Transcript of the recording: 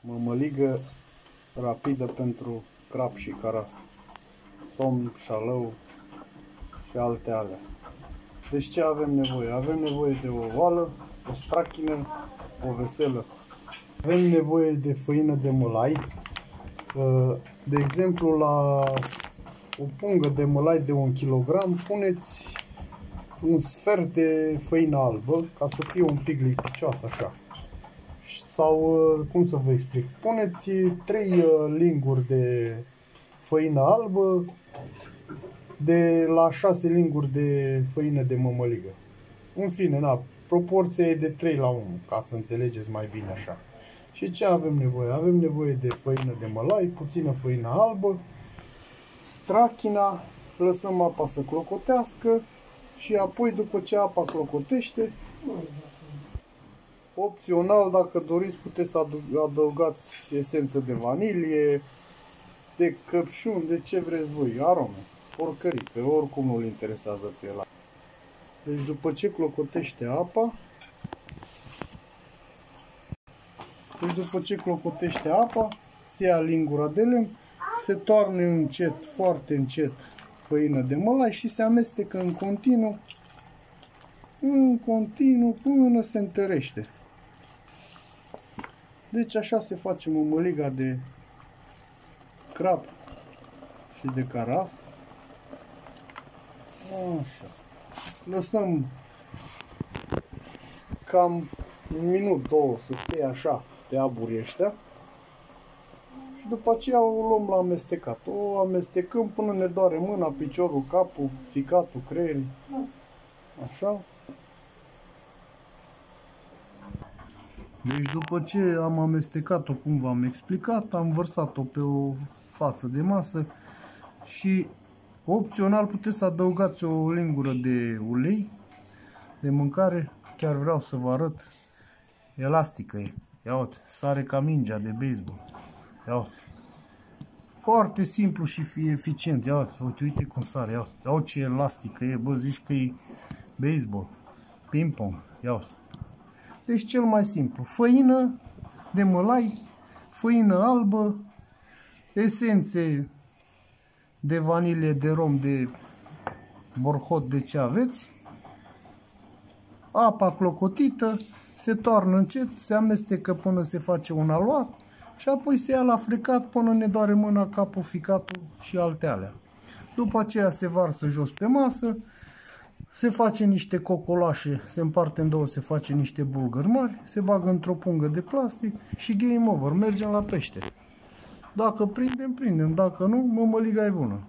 Mămăligă rapidă pentru crap și caras. Somn, șalău și alte alea. Deci ce avem nevoie? Avem nevoie de o oală, o strachină, o veselă. Avem nevoie de făină de mălai. De exemplu, la o pungă de mălai de 1 kg puneți un sfert de făină albă ca să fie un pic lipicioasă așa sau, uh, cum să vă explic, puneți 3 uh, linguri de făină albă de la 6 linguri de făină de mămăligă. În fine, na, proporția e de 3 la 1, ca să înțelegeți mai bine așa. Și ce avem nevoie? Avem nevoie de făină de mălai, puțină făină albă, strachina, lăsăm apa să clocotească și apoi după ce apa clocotește, Opțional, dacă doriți, puteți să adăugați esență de vanilie, de căpșun, de ce vreți voi, arome, oricării, că oricum nu-l interesează pe el. Deci după ce clocotește apa, deci după ce clocotește apa, se ia lingura de lemn, se toarne încet, foarte încet făină de mălai și se amestecă în continuu, în continuu până se întărește. Deci așa se face mămăliga de crap și de caras. Așa. Lăsăm cam un minut, două să stea așa pe aburii ăștia. Și după aceea o luăm la amestecat. O amestecăm până ne doare mâna, piciorul, capul, ficatul, creierii. Așa. Deci după ce am amestecat-o cum v-am explicat, am vărsat-o pe o față de masă și opțional puteți să adăugați o lingură de ulei de mâncare. Chiar vreau să vă arăt. Elastică e. Ia uite, sare ca mingea de baseball. Ia uite. Foarte simplu și eficient. Ia uite, uite, uite cum sare. Ia uite, ia uite ce elastică e. Bă, zici că e baseball. Ping-pong. Ia uite. Deci cel mai simplu, făină de mălai, făină albă, esențe de vanilie, de rom, de borhot, de ce aveți, apa clocotită, se toarnă încet, se amestecă până se face un aluat și apoi se ia la fricat până ne doare mâna, capul, ficatul și alte alea. După aceea se varsă jos pe masă, se face niște cocolașe, se împarte în două, se face niște bulgări mari, se bagă într-o pungă de plastic și game over, mergem la pește. Dacă prindem, prindem, dacă nu, mămăliga e bună.